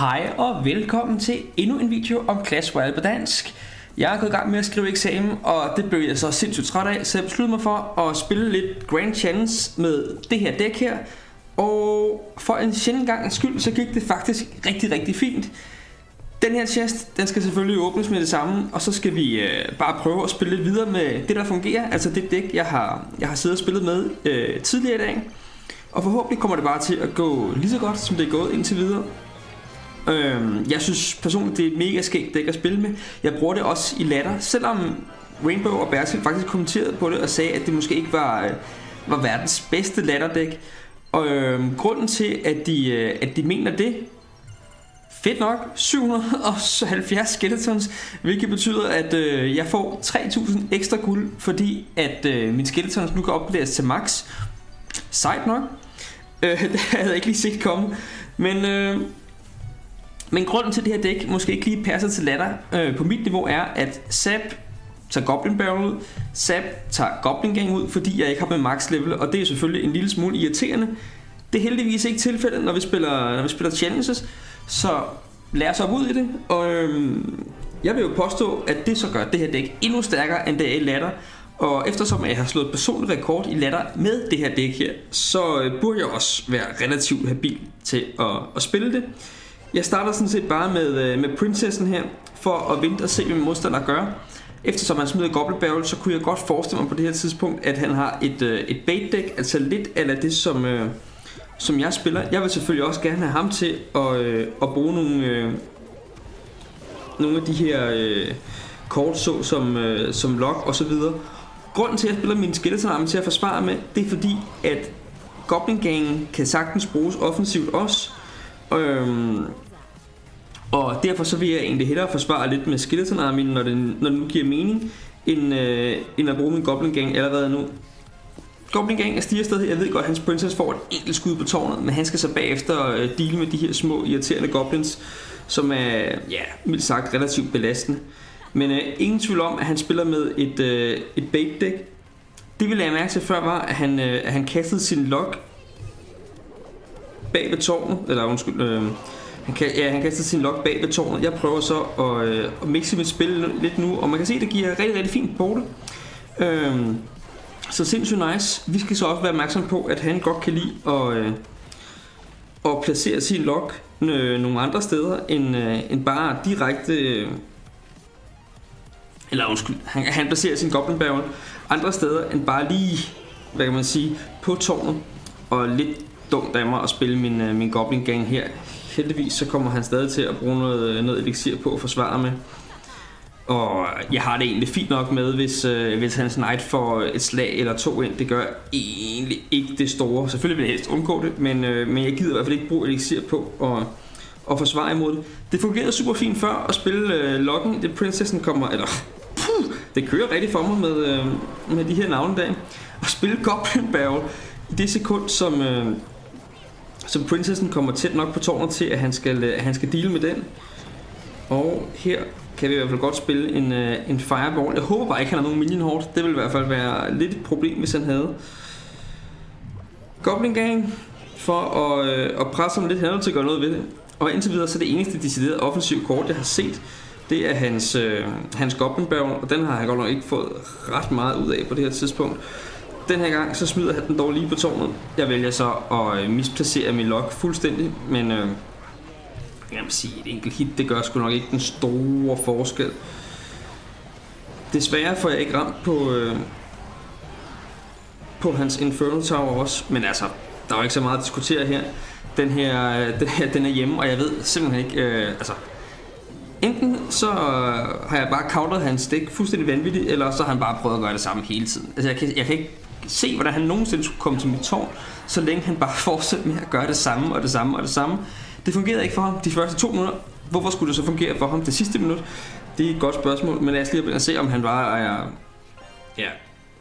Hej og velkommen til endnu en video om Clash Royale på dansk. Jeg er gået i gang med at skrive eksamen, og det blev jeg så sindssygt træt af, så jeg besluttede mig for at spille lidt Grand Challenge med det her dæk her. Og for en sjældent gang skyld, så gik det faktisk rigtig, rigtig fint. Den her chest, den skal selvfølgelig åbnes med det samme, og så skal vi øh, bare prøve at spille lidt videre med det, der fungerer. Altså det dæk, jeg har, jeg har siddet og spillet med øh, tidligere i dag. Og forhåbentlig kommer det bare til at gå lige så godt, som det er gået indtil videre. Øhm, jeg synes personligt, det er et mega skægt dæk at spille med. Jeg bruger det også i latter, selvom Rainbow og Bertil faktisk kommenterede på det og sagde, at det måske ikke var, øh, var verdens bedste latterdæk. Og øhm, grunden til, at de, øh, at de mener det, Fedt nok, 770 skeletons, hvilket betyder, at øh, jeg får 3000 ekstra guld, fordi at øh, min skeletons nu kan opgraderes til max. Sejt nok. Øh, det havde jeg ikke lige set komme. Men, øh, men grunden til, at det her dæk måske ikke lige passer til latter øh, på mit niveau, er, at Zap tager Goblin Barrel ud, Zap tager Goblin Gang ud, fordi jeg ikke har med max level, og det er selvfølgelig en lille smule irriterende. Det er heldigvis ikke tilfældet, når vi spiller, når vi spiller challenges, så lad os hoppe ud i det. Og øhm, jeg vil jo påstå, at det så gør det her dæk endnu stærkere, end det er i latter. Og eftersom jeg har slået personlig rekord i latter med det her dæk her, så øh, burde jeg også være relativt habil til at, at spille det. Jeg starter sådan set bare med, øh, med prinsessen her, for at vente og se, hvad min modstander gør. Eftersom han smider Goblin Barrel, så kunne jeg godt forestille mig på det her tidspunkt, at han har et, øh, et bait deck, altså lidt af det, som, øh, som jeg spiller. Jeg vil selvfølgelig også gerne have ham til at, øh, at bruge nogle, øh, nogle af de her øh, kort, så som, øh, som lock og så videre. Grunden til, at jeg spiller min skeleton til at forsvare med, det er fordi, at Goblin Gangen kan sagtens bruges offensivt også. Øhm, og derfor så vil jeg egentlig hellere forsvare lidt med Skeleton Army, når det, når det nu giver mening, end, øh, end at bruge min Goblin Gang allerede nu. Goblin Gang er stiger sted. Jeg ved godt, at hans princess får et enkelt skud på tårnet, men han skal så bagefter øh, deal med de her små irriterende goblins, som er, ja, mildt sagt relativt belastende. Men øh, ingen tvivl om, at han spiller med et, øh, et bait deck. Det vi lagde mærke til før var, at han, øh, at han kastede sin lock bag ved tårnet, eller undskyld, øh, han, kan, ja, han kaster sin lok bag ved tårnet. Jeg prøver så at, øh, at mixe mit spil lidt nu, og man kan se, at det giver rigtig, rigtig fint borte. Øh, så sindssygt nice. Vi skal så også være opmærksom på, at han godt kan lide at, øh, at placere sin lok øh, nogle andre steder, end, øh, end bare direkte... Øh, eller undskyld, han, han placerer sin goblin barrel andre steder, end bare lige, hvad kan man sige, på tårnet. Og lidt dumt af mig at spille min, øh, min goblin gang her. Heldigvis så kommer han stadig til at bruge noget, øh, noget elixir på at forsvare med. Og jeg har det egentlig fint nok med, hvis, øh, hvis hans knight får et slag eller to ind. Det gør egentlig ikke det store. Selvfølgelig vil jeg helst undgå det, men, øh, men jeg gider i hvert fald ikke bruge elixir på og, og forsvare imod det. Det fungerede super fint før at spille øh, lokken. Det prinsessen kommer, eller puh, det kører rigtig for mig med, øh, med de her navne Og At spille Goblin Barrel i det sekund, som, øh, så prinsessen kommer tæt nok på tårnet til, at han skal, øh, at han skal deal med den. Og her kan vi i hvert fald godt spille en, øh, en fireball. Jeg håber bare ikke, han har nogen minion horde. Det vil i hvert fald være lidt et problem, hvis han havde. Goblin Gang for at, uh, at presse ham lidt handel til at gøre noget ved det. Og indtil videre, så er det eneste deciderede offensiv kort, jeg har set, det er hans, øh, hans Goblin Barrel, og den har han godt nok ikke fået ret meget ud af på det her tidspunkt. Den her gang, så smider han den dog lige på tårnet. Jeg vælger så at øh, misplacere min lock fuldstændig, men... øh, jeg vil sige, et enkelt hit, det gør sgu nok ikke den store forskel. Desværre får jeg ikke ramt på, øh, på hans Infernal Tower også, men altså, der er jo ikke så meget at diskutere her. Den her, øh, den her den er hjemme, og jeg ved simpelthen ikke, øh, altså, enten så øh, har jeg bare counteret hans dæk fuldstændig vanvittigt, eller så har han bare prøvet at gøre det samme hele tiden. Altså, jeg kan, jeg kan ikke se, hvordan han nogensinde skulle komme til mit tårn, så længe han bare fortsætter med at gøre det samme og det samme og det samme. Det fungerede ikke for ham de første to minutter. Hvorfor skulle det så fungere for ham det sidste minut? Det er et godt spørgsmål, men lad os lige at se, om han var... Er, ja,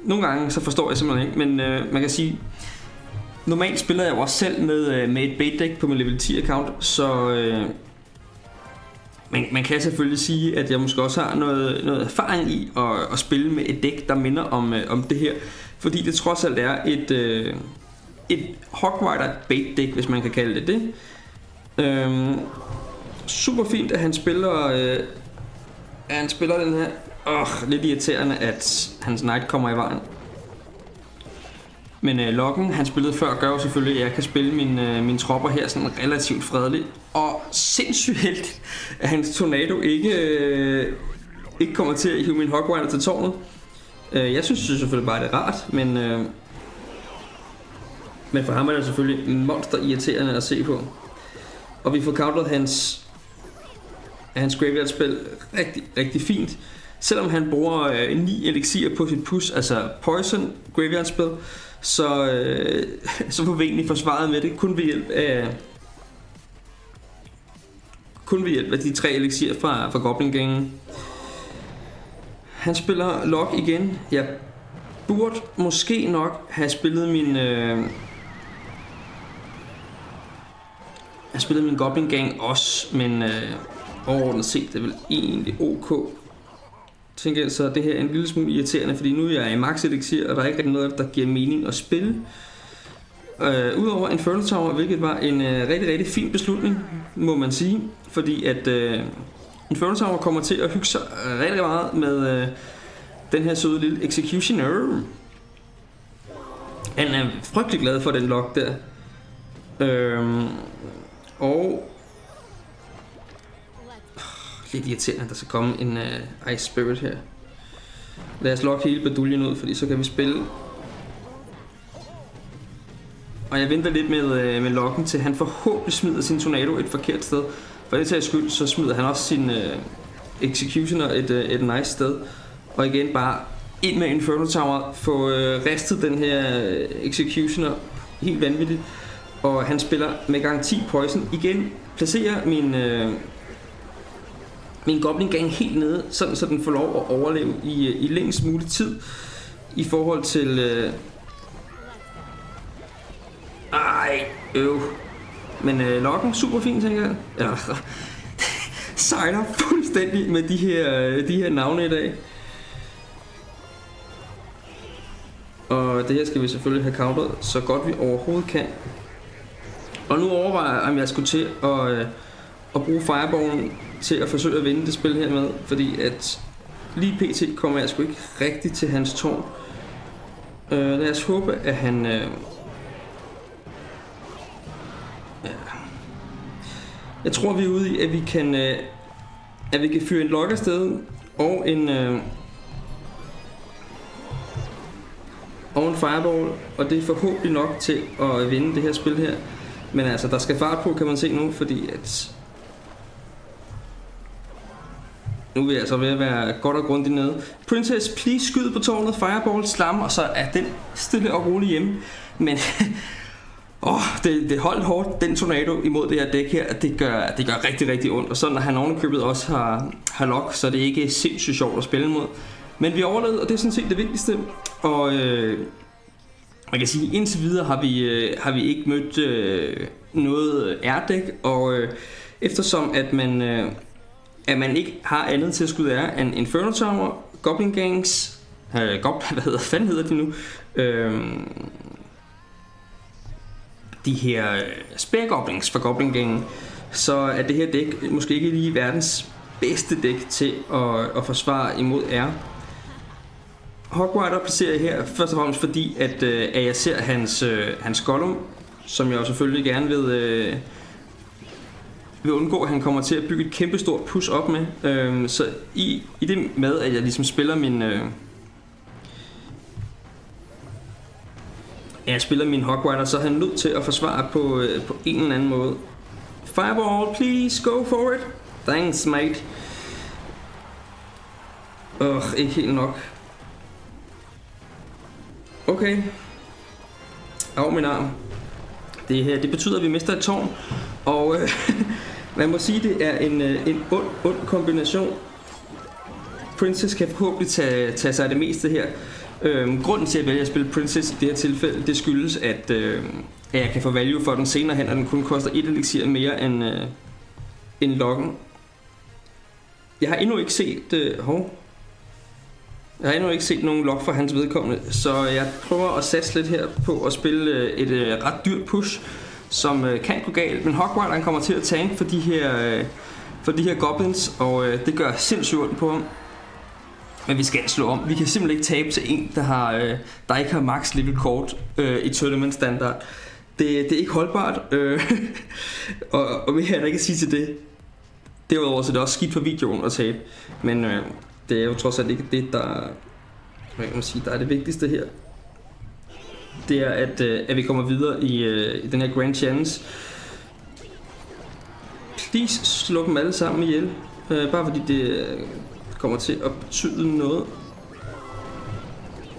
nogle gange så forstår jeg simpelthen ikke, men øh, man kan sige, normalt spiller jeg jo også selv med, øh, med et bait deck på min level 10 account, så øh, man, man kan selvfølgelig sige, at jeg måske også har noget, noget erfaring i at, at spille med et dæk, der minder om, øh, om det her, fordi det trods alt er et, øh, et Hogrider bait dæk, hvis man kan kalde det det. Øhm, super fint, at han spiller, øh, at han spiller den her. Åh, oh, lidt irriterende, at hans knight kommer i vejen. Men øh, Lokken, han spillede før, gør jo selvfølgelig, at jeg kan spille mine, øh, mine tropper her sådan relativt fredeligt. Og sindssygt heldigt, at hans Tornado ikke, øh, ikke kommer til at hive min Hogwarts til tårnet. Øh, jeg synes selvfølgelig bare, det er rart, men, øh, men for ham er det selvfølgelig monster irriterende at se på. Og vi får countered hans, hans graveyard-spil rigtig, rigtig fint. Selvom han bruger øh, 9 elixir på sit push, altså Poison graveyard-spil, så, øh, så får vi egentlig forsvaret med det, kun ved hjælp af kun ved hjælp af de tre elixir fra, fra Goblin Gangen. Han spiller Lok igen. Jeg burde måske nok have spillet min... Øh, jeg spillede min Goblin Gang også, men øh, overordnet set det er vel egentlig ok tænker jeg så, det her en lille smule irriterende, fordi nu er jeg i max elixir, og der er ikke rigtig noget, der giver mening at spille. Øh, Udover Inferno Tower, hvilket var en øh, rigtig, rigtig fin beslutning, må man sige. Fordi at øh, Inferno Tower kommer til at hygge sig rigtig meget med øh, den her søde lille Executioner. Han er frygtelig glad for den lock der. Øh, og lidt irriterende, at der skal komme en uh, Ice Spirit her. Lad os lokke hele baduljen ud, fordi så kan vi spille. Og jeg venter lidt med, uh, med lokken til han forhåbentlig smider sin Tornado et forkert sted. For det tager skyld, så smider han også sin uh, Executioner et, uh, et nice sted. Og igen bare ind med Inferno Tower, få uh, ristet den her Executioner helt vanvittigt. Og han spiller med garanti Poison. Igen placerer min, uh, min Goblin Gang helt nede, sådan så den får lov at overleve i, i længst mulig tid i forhold til... Øh... Ej, øv. Men øh, lokken, super fint, tænker jeg. Eller, sejler fuldstændig med de her, øh, de her navne i dag. Og det her skal vi selvfølgelig have counteret så godt vi overhovedet kan. Og nu overvejer jeg, om jeg skulle til at, øh, at bruge Fireballen til at forsøge at vinde det spil her med, fordi at lige pt. kommer jeg sgu ikke rigtigt til hans tårn. Øh, lad os håbe, at han... Øh, ja. Jeg tror, vi er ude i, at vi kan, øh, at vi kan fyre en lok afsted og en... Øh, og en fireball, og det er forhåbentlig nok til at vinde det her spil her. Men altså, der skal fart på, kan man se nu, fordi at Nu er vi altså ved at være godt og grundigt nede. Princess, please skyd på tårnet, fireball, slam, og så er den stille og rolig hjemme. Men åh, oh, det, det holdt hårdt, den tornado imod det her dæk her. Det gør, det gør rigtig, rigtig ondt. Og så når han ovenikøbet også har, har lock, så er det ikke sindssygt sjovt at spille imod. Men vi overlevede, og det er sådan set det vigtigste. Og øh, man kan sige, indtil videre har vi, øh, har vi ikke mødt øh, noget R-dæk, og øh, eftersom at man... Øh, at man ikke har andet til er end Inferno Tower, Goblin Gangs, øh, Gob, hvad hedder, fanden hedder de nu? Øh, de her øh, Spare Goblins fra Goblin Gang, så er det her dæk måske ikke lige verdens bedste dæk til at, at forsvare imod R. Hogwarts placerer jeg her først og fremmest fordi, at, øh, at jeg ser hans, øh, hans Gollum, som jeg jo selvfølgelig gerne vil, øh, vil undgå, at han kommer til at bygge et kæmpestort push op med. Øhm, så i, i det med, at jeg ligesom spiller min... Øh, jeg spiller min Hogwarts, så er han nødt til at forsvare på, øh, på en eller anden måde. Fireball, please, go for it. Thanks, mate. Åh, uh, ikke helt nok. Okay. Af min arm. Det her, det betyder, at vi mister et tårn. Og øh, man må sige, det er en, øh, en ond, ond kombination. Princess kan forhåbentlig tage, tage sig af det meste her. Øhm, grunden til at vælger at spille Princess i det her tilfælde, det skyldes, at, øh, at jeg kan få value for den senere hen, og den kun koster et elixir mere end, øh, end lokken. Jeg har endnu ikke set... Øh, hov, jeg har endnu ikke set nogen log for hans vedkommende, så jeg prøver at satse lidt her på at spille øh, et øh, ret dyrt push, som øh, kan gå galt. Men Hogwarts han kommer til at tanke for de her, øh, for de her goblins, og øh, det gør sindssygt ondt på ham. Men vi skal slå om. Vi kan simpelthen ikke tabe til en, der, har, øh, der ikke har max level kort øh, i tournament standard. Det, det er ikke holdbart, øh, og, og mere er der ikke at sige til det. Derudover så er det også skidt for videoen at tabe, men øh, det er jo trods alt ikke det, der, hvad kan man sige, der er det vigtigste her. Det er, at, øh, at vi kommer videre i, øh, i den her Grand Challenge. Please slå dem alle sammen ihjel, øh, bare fordi det øh, kommer til at betyde noget.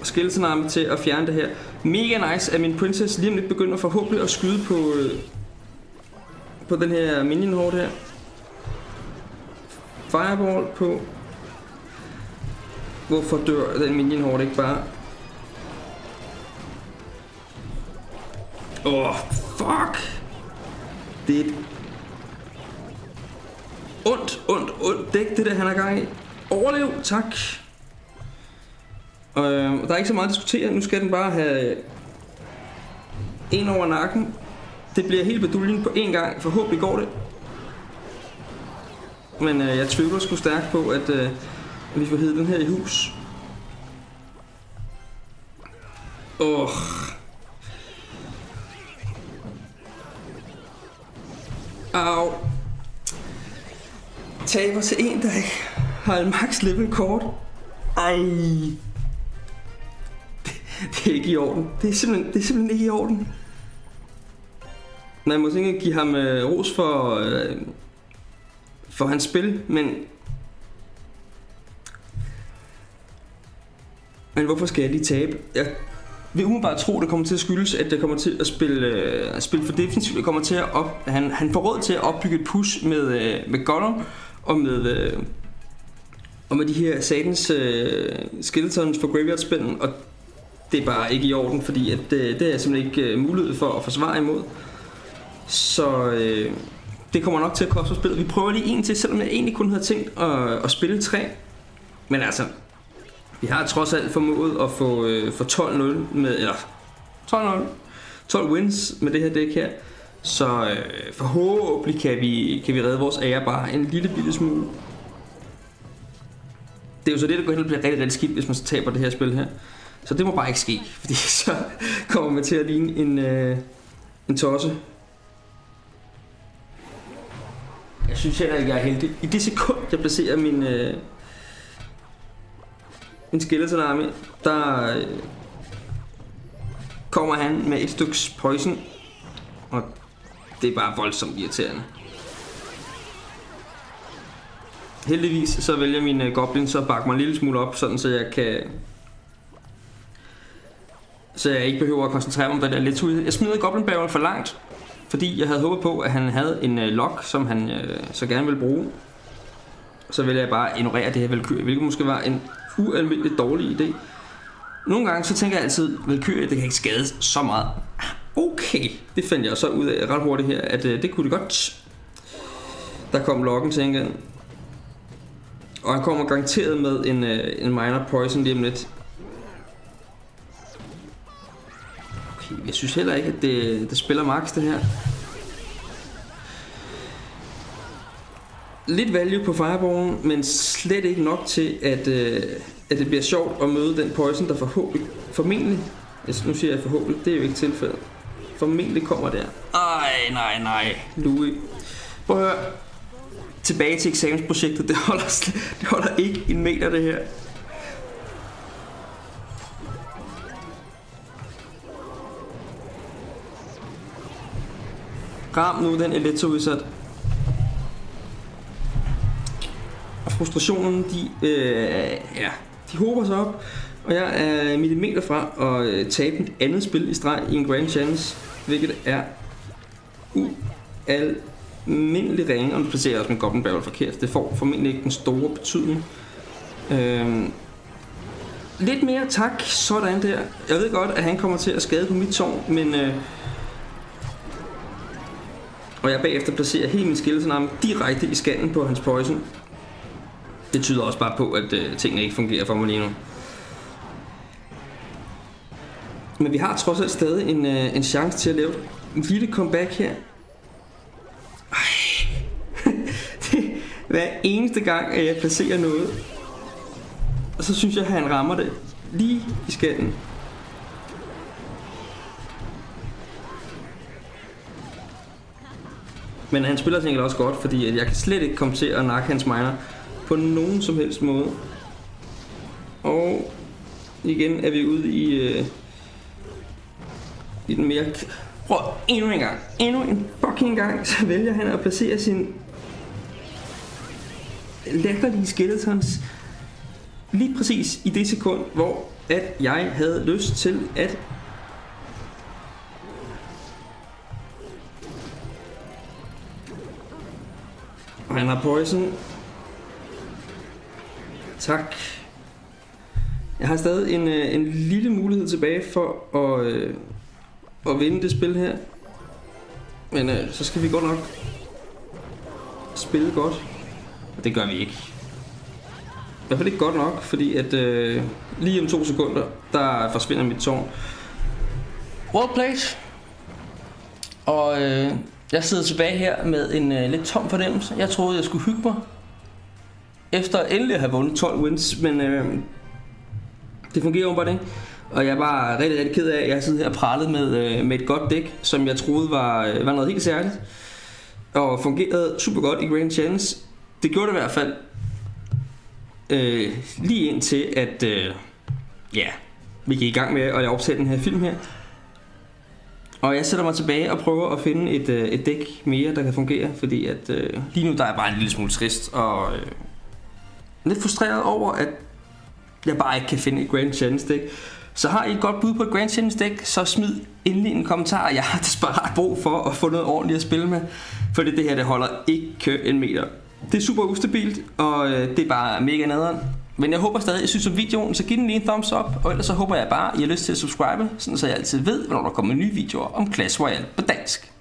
Og skeleton til at fjerne det her. Mega nice, at min princess lige om lidt begynder forhåbentlig at skyde på, øh, på den her minion horde her. Fireball på. Hvorfor dør den minion horde ikke bare? Åh, oh, fuck! Det er et ondt, ondt, ondt dæk, det der han er gang i. Overlev, tak. Øh, der er ikke så meget at diskutere. Nu skal den bare have en over nakken. Det bliver helt beduljen på én gang. Forhåbentlig går det. Men øh, jeg tvivler sgu stærkt på, at øh, vi får heddet den her i hus. Åh. Oh. Og Taber til en, der ikke har en max level kort. Ej. Det, det er ikke i orden. Det er simpelthen, det er simpelthen ikke i orden. Man må ikke give ham øh, ros for, øh, for hans spil, men... Men hvorfor skal jeg lige tabe? Jeg vil umiddelbart tro, at det kommer til at skyldes, at det kommer til at spille, øh, spille for defensivt. Det kommer til at op, han, han får råd til at opbygge et push med, øh, med Gollum og med, øh, og med de her satans øh, skeletons for graveyard-spillen, og det er bare ikke i orden, fordi at, øh, det er simpelthen ikke øh, mulighed for at forsvare imod. Så øh, det kommer nok til at koste spillet. Vi prøver lige en til, selvom jeg egentlig kun havde tænkt at, at spille tre. Men altså, vi har trods alt formået at få, øh, få 12-0 med, eller 12-0, 12 wins med det her dæk her. Så øh, forhåbentlig kan vi, kan vi redde vores ære bare en lille bitte smule. Det er jo så det, der går hen og bliver rigtig, rigtig skidt, hvis man så taber det her spil her. Så det må bare ikke ske, fordi så kommer man til at ligne en, øh, en tosse. Jeg synes heller ikke, jeg er heldig. I det sekund, jeg placerer min, øh, en skeleton army, der øh, kommer han med et stykke poison. Og det er bare voldsomt irriterende. Heldigvis så vælger min øh, goblin så at bakke mig en lille smule op, sådan så jeg kan... Så jeg ikke behøver at koncentrere mig om det der lidt Jeg smider goblin barrel for langt, fordi jeg havde håbet på, at han havde en øh, lock, som han øh, så gerne ville bruge. Så vælger jeg bare ignorere det her valkyrie, hvilket måske var en ualmindeligt dårlig idé. Nogle gange så tænker jeg altid, valkyrie, det kan ikke skade så meget. Okay, det fandt jeg så ud af ret hurtigt her, at øh, det kunne det godt. Der kom lokken til en og han kommer garanteret med en, øh, en minor poison lige om lidt. Okay, jeg synes heller ikke, at det, det spiller max det her. Lidt value på fireballen, men slet ikke nok til, at, uh, at det bliver sjovt at møde den poison, der forhåbentlig, formentlig, altså nu siger jeg forhåbentlig, det er jo ikke tilfældet, formentlig kommer der. Ej, nej, nej, Louis. Prøv at høre, tilbage til eksamensprojektet. Det holder, det holder ikke en meter, det her. Ram nu den elektrovisat. Og frustrationen, de, øh, ja, de håber sig op. Og jeg er millimeter fra at øh, tabe et andet spil i streg i en Grand Chance, hvilket er ualmindelig almindelig ringe, og du placerer også en Goblin Barrel forkert. Det får formentlig ikke den store betydning. Øh, lidt mere tak, sådan der. Jeg ved godt, at han kommer til at skade på mit tårn, men... Øh, og jeg bagefter placerer hele min skeletonarm direkte i skannen på hans poison. Det tyder også bare på, at øh, tingene ikke fungerer for mig lige nu. Men vi har trods alt stadig en, øh, en chance til at lave en lille comeback her. Hver eneste gang, at jeg placerer noget, og så synes jeg, at han rammer det lige i skallen. Men han spiller sikkert også godt, fordi at jeg kan slet ikke komme til at nakke hans miner på nogen som helst måde. Og igen er vi ude i, øh, i den mere... Prøv endnu en gang. Endnu en fucking gang, så vælger han at placere sin latterlige skeletons lige præcis i det sekund, hvor at jeg havde lyst til at Og han har poison. Tak. Jeg har stadig en, øh, en lille mulighed tilbage for at, øh, at vinde det spil her. Men øh, så skal vi godt nok spille godt. Og det gør vi ikke. I hvert fald ikke godt nok, fordi at øh, lige om to sekunder, der forsvinder mit tårn. World place. Og øh, jeg sidder tilbage her med en øh, lidt tom fornemmelse. Jeg troede, jeg skulle hygge mig. Efter endelig at have vundet 12 wins, men øh, det fungerer åbenbart ikke. Og jeg er bare rigtig, rigtig ked af, at jeg sidder her og prallet med, øh, med et godt dæk, som jeg troede var, øh, var noget helt særligt. Og fungerede super godt i Grand Chance. Det gjorde det i hvert fald. Øh, lige indtil, at øh, ja, vi gik i gang med at opsætte den her film her. Og jeg sætter mig tilbage og prøver at finde et, øh, et dæk mere, der kan fungere, fordi at øh, lige nu der er jeg bare en lille smule trist og øh, lidt frustreret over, at jeg bare ikke kan finde et Grand Challenge Deck. Så har I et godt bud på et Grand Challenge Deck, så smid endelig en kommentar. Jeg har desperat brug for at få noget ordentligt at spille med, for det her det holder ikke en meter. Det er super ustabilt, og øh, det er bare mega nederen. Men jeg håber stadig, at I synes om videoen, så giv den lige en thumbs up, og ellers så håber jeg bare, at I har lyst til at subscribe, så jeg altid ved, hvornår der kommer nye videoer om Clash Royale på dansk.